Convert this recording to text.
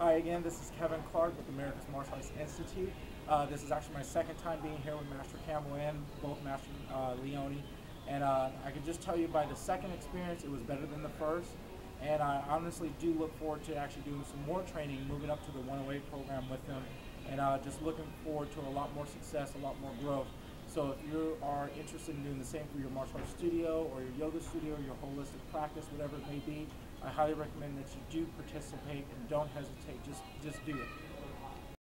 Hi again, this is Kevin Clark with America's Martial Arts Institute. Uh, this is actually my second time being here with Master Campbell and both Master uh, Leone. And uh, I can just tell you by the second experience, it was better than the first. And I honestly do look forward to actually doing some more training, moving up to the 108 program with them, and uh, just looking forward to a lot more success, a lot more growth. So if you are interested in doing the same for your martial arts studio or your yoga studio, your holistic practice, whatever it may be, I highly recommend that you do participate and don't hesitate. Just just do it.